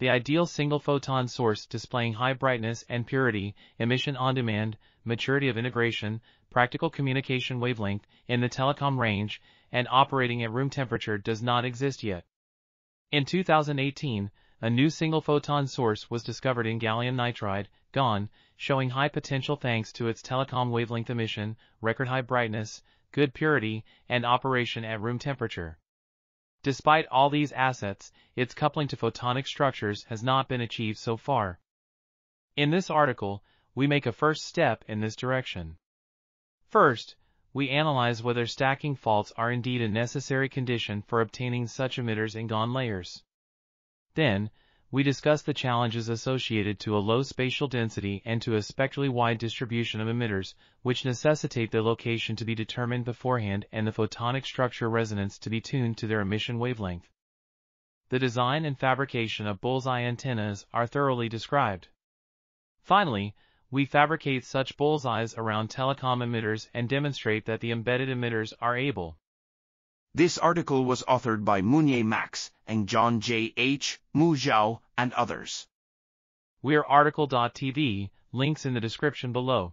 the ideal single photon source displaying high brightness and purity, emission on demand, maturity of integration, practical communication wavelength in the telecom range, and operating at room temperature does not exist yet. In 2018, a new single photon source was discovered in gallium nitride, GaN, showing high potential thanks to its telecom wavelength emission, record high brightness, good purity, and operation at room temperature. Despite all these assets, its coupling to photonic structures has not been achieved so far. In this article, we make a first step in this direction. First, we analyze whether stacking faults are indeed a necessary condition for obtaining such emitters in GaN layers. Then, we discuss the challenges associated to a low spatial density and to a spectrally wide distribution of emitters, which necessitate the location to be determined beforehand and the photonic structure resonance to be tuned to their emission wavelength. The design and fabrication of bullseye antennas are thoroughly described. Finally, we fabricate such bullseyes around telecom emitters and demonstrate that the embedded emitters are able this article was authored by Meunier Max and John J. H. Mu Zhao and others. We're RTCL.TV, links in the description below.